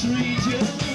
是一天